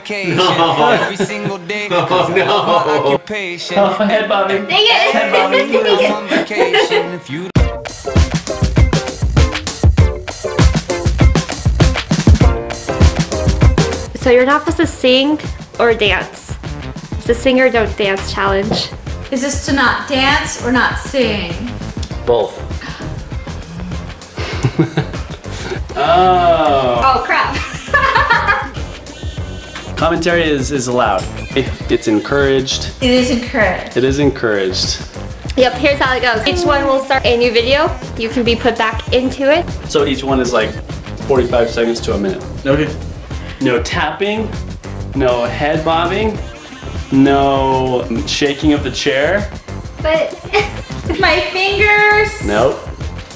vacation No. every single day. Oh, Cause I love my no. occupation. Oh, head bobbing. Dang it! Head bobbing. You know I'm on vacation. If you So you're not supposed to sing or dance. It's a sing or don't dance challenge. Is this to not dance or not sing? Both. oh. Oh crap. Commentary is, is allowed. It's encouraged. It is encouraged. It is encouraged. yep, here's how it goes. Each one will start a new video. You can be put back into it. So each one is like 45 seconds to a minute. Okay. No tapping, no head bobbing, no shaking of the chair. But My fingers. Nope.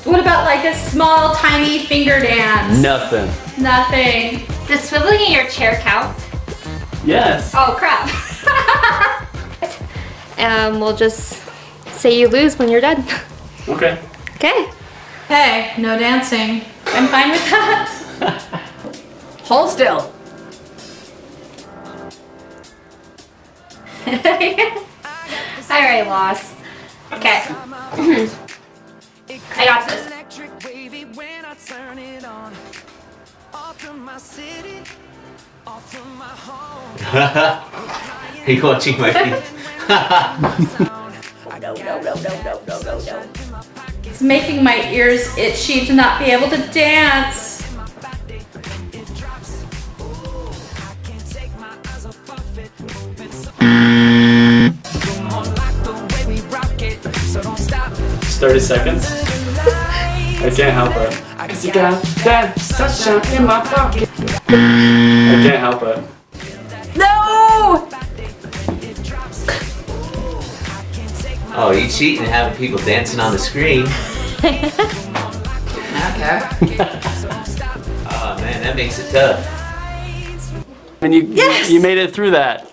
What about like a small, tiny finger dance? Nothing. Nothing. does swiveling in your chair count? Yes. Oh crap. um, we'll just say you lose when you're done. Okay. Okay. Hey, no dancing. I'm fine with that. Hold still. I already lost. Okay. I got this. Electric wavy when I turn it on. My city, off from my home. Are you watching my feet? It's making my ears itchy to not be able to dance. It's 30 seconds. I can't help it. You got that sunshine in my pocket. I can't mm. help it. No! Oh, you cheating and having people dancing on the screen. Okay. Oh man, that makes it tough. And you Yes! you made it through that.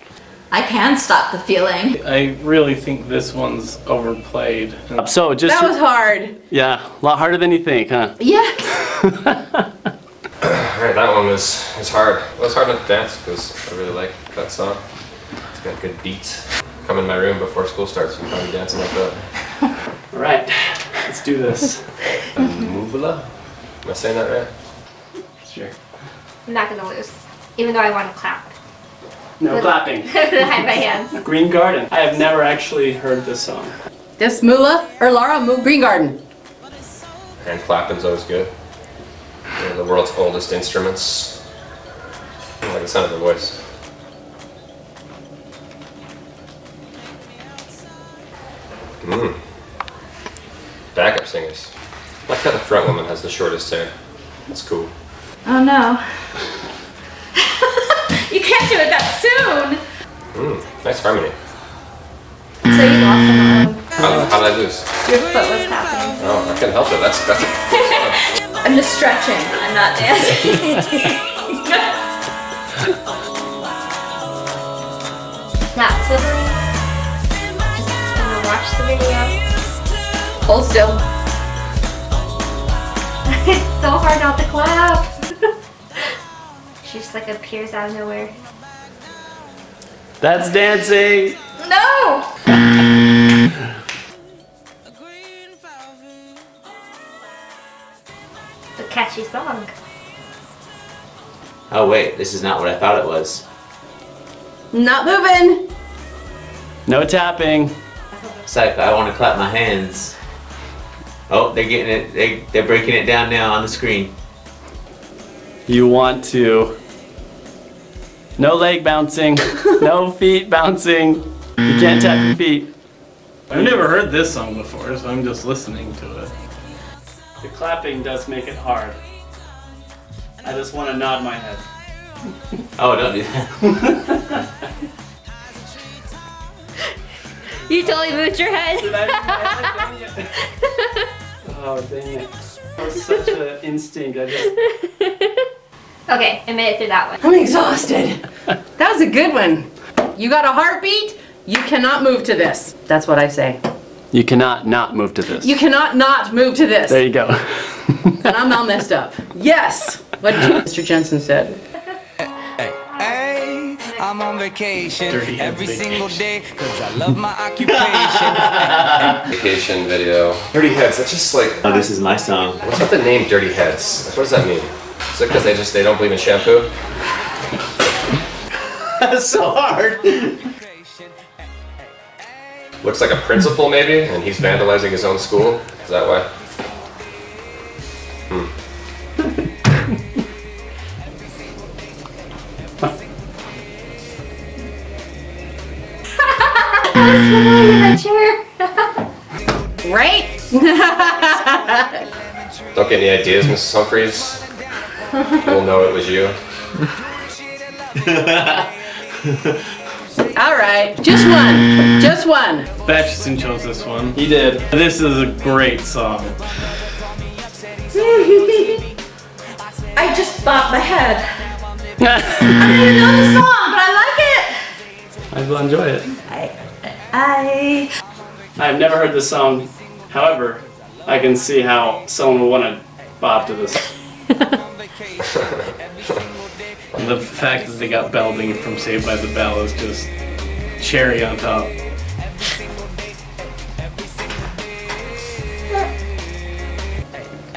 I can stop the feeling. I really think this one's overplayed. So just That was hard. yeah, a lot harder than you think, huh? Yes. Alright, that one was, was hard. It was hard not to dance because I really like that song. It's got good beats. Come in my room before school starts, you can find me dancing like that. All right, let's do this. Muvula? Am I saying that right? Sure. I'm not gonna lose, even though I want to clap. No clapping. Behind my hands. Green Garden. I have never actually heard this song. This Mula or Laura move Green Garden. And clapping's always good. One of the world's oldest instruments. I like the sound of her voice. Mmm. Backup singers. I like how the front woman has the shortest hair. That's cool. Oh no. you can't do it that soon. Mmm. Nice harmony. So you lost that. How, how did I lose? Your foot was tapping. Oh, I can't help it. That's that's. A, I'm just stretching. I'm not dancing. Not swiveling. Just gonna watch the video. Hold still. it's so hard not to clap. she just like appears out of nowhere. That's dancing. no. Catchy song. Oh wait, this is not what I thought it was. Not moving. No tapping. Cypher, I want to clap my hands. Oh, they're getting it. They, they're breaking it down now on the screen. You want to. No leg bouncing. no feet bouncing. You can't tap your feet. I've never heard this song before, so I'm just listening to it. The clapping does make it hard. I just want to nod my head. Oh, don't do that. You totally moved your head. Did I move my head? Oh, dang it. That was such an instinct. I just. okay, I made it through that one. I'm exhausted. That was a good one. You got a heartbeat? You cannot move to this. That's what I say. You cannot not move to this. You cannot not move to this. There you go. And I'm all messed up. Yes. What did Mr. Jensen said. Hey, I'm on vacation Dirty every Heads single day because I love my occupation. Vacation video. Dirty Heads. That's just like. Oh, this is my song. What's with the name Dirty Heads? What does that mean? Is it because they just they don't believe in shampoo? That's so hard. Looks like a principal maybe, and he's vandalizing his own school. Is that why? Right? Don't get any ideas, Mrs. Humphreys. We'll know it was you. All right. Just one. Just one. Batchison chose this one. He did. This is a great song. I just bopped my head. I don't even know the song, but I like it. I will enjoy it. like it. I. I've never heard this song. However, I can see how someone would want to bob to this. The fact that they got Belding from Saved by the Bell is just cherry on top.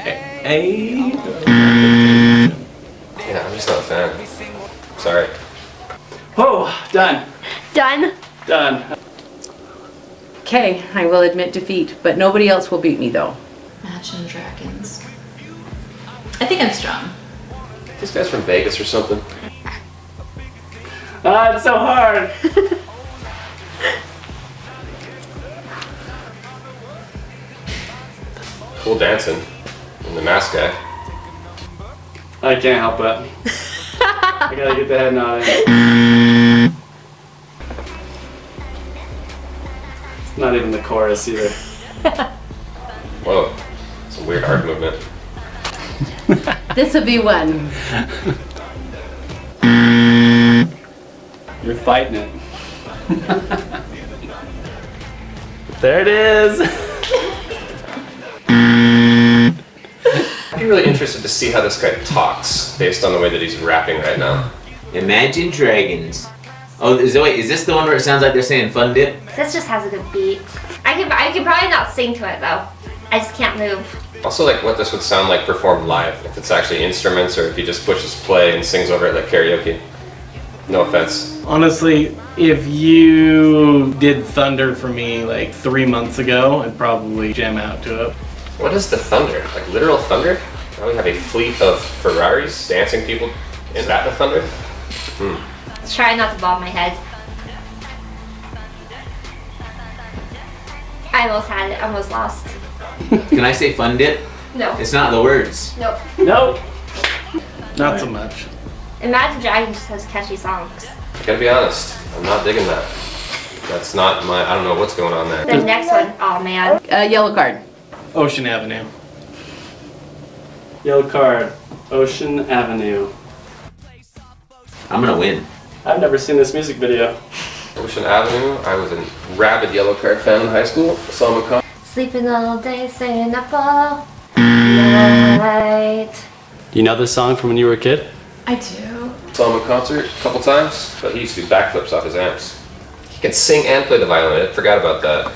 Hey. Yeah, I'm just not a fan. Sorry. Oh, done. Done. Done. Okay, I will admit defeat, but nobody else will beat me though. Imagine Dragons. I think I'm strong. This guy's from Vegas or something. Ah, it's so hard. Cool dancing. And the mask guy. I can't help it. I gotta get the head nod in. not even the chorus either. Whoa. it's a weird arm movement. This will be one. You're fighting it. there it is. I'd be really interested to see how this guy talks based on the way that he's rapping right now. Imagine Dragons. Oh, is, wait, is this the one where it sounds like they're saying fun dip? This just has a good beat. I can I can probably not sing to it though. I just can't move. Also, like what this would sound like performed live, if it's actually instruments or if he just pushes play and sings over it like karaoke. No offense. Honestly, if you did Thunder for me like three months ago, I'd probably jam out to it. What is the thunder? Like literal thunder? Now we have a fleet of Ferraris dancing people. Is that the thunder? Hmm. Try not to bob my head. I almost had it. Almost lost. Can I say fun dip? No. It's not the words. Nope. Nope. Not so much. Imagine Dragons just has catchy songs. I gotta be honest, I'm not digging that. That's not my. I don't know what's going on there. The next one, oh man. Uh, yellow card. Ocean Avenue. Yellow card. Ocean Avenue. I'm gonna win. I've never seen this music video. Ocean Avenue. I was a rabid Yellow Card fan in high school. Saw him in con- Sleeping all day, staying up all night. You know this song from when you were a kid? I do. Saw him in concert a couple times, but he used to do backflips off his amps. He can sing and play the violin. I forgot about that.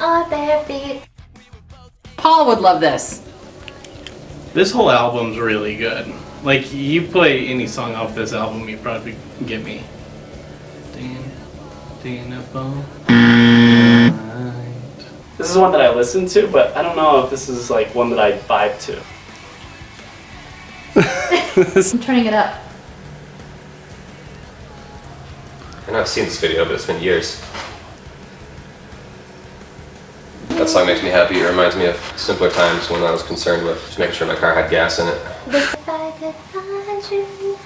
On bare feet. Paul would love this. This whole album's really good. Like you play any song off this album, you probably get me. Dan, Dan up. This is one that I listen to, but I don't know if this is like one that I vibe to. I'm turning it up. I know I've seen this video, but it's been years. That song makes me happy. It reminds me of simpler times when I was concerned with just making sure my car had gas in it. If I could find you,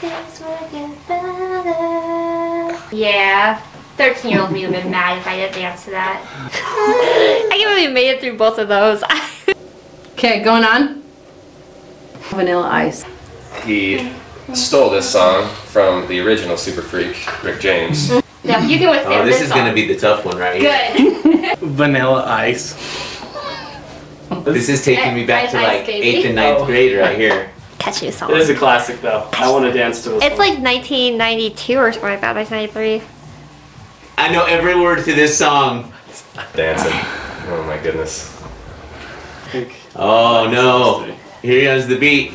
things would get better. Yeah. 13 year old me would have been mad if I didn't dance to that. I can't believe we made it through both of those. Okay, going on. Vanilla Ice. He stole this song from the original Super Freak, Rick James. No, you can withstand Oh, this this is gonna be the tough one right here. good. Vanilla Ice. This is taking me back to Ice, Ice, like eighth and ninth Oh. grade right here. catchy song. It is a classic though. I want to dance to this. It's one. like 1992 or something like that, 1993. I know every word to this song. Dancing. Oh my goodness. Oh no. Here comes the beat.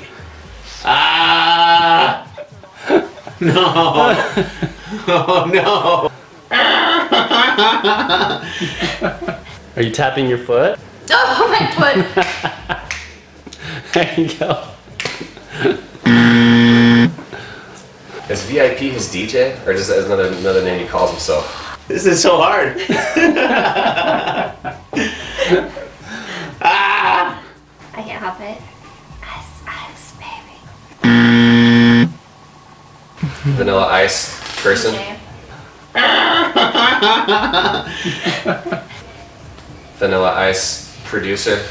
Ah! No! Oh no! Are you tapping your foot? Oh, my foot. There you go. Is VIP his DJ, or just as another another name he calls himself? This is so hard. ah! I can't help it. Ice, ice, baby. Vanilla Ice person. Vanilla Ice producer.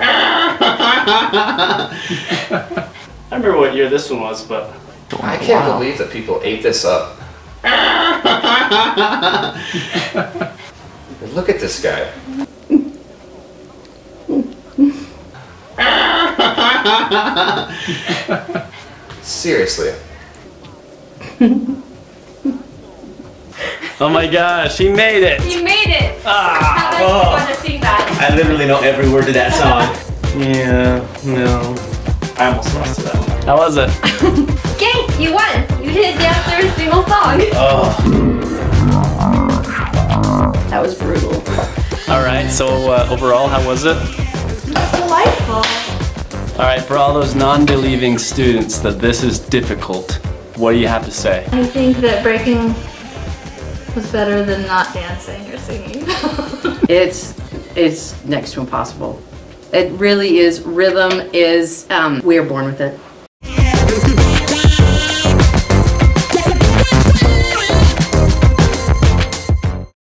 I remember what year this one was, but I can't believe that people ate this up. Look at this guy. Seriously. Oh my gosh, he made it. He made it! Ah, How oh. nice you want to sing that? I literally know every word to that song. yeah, no. I almost lost to that one. How was it? okay, You won! You didn't dance through a single song. Oh. That was brutal. All right, so uh, overall, how was it? It was delightful. All right, for all those non-believing students that this is difficult, what do you have to say? I think that breaking was better than not dancing or singing. It's it's next to impossible. It really is. Rhythm is. Um, we are born with it.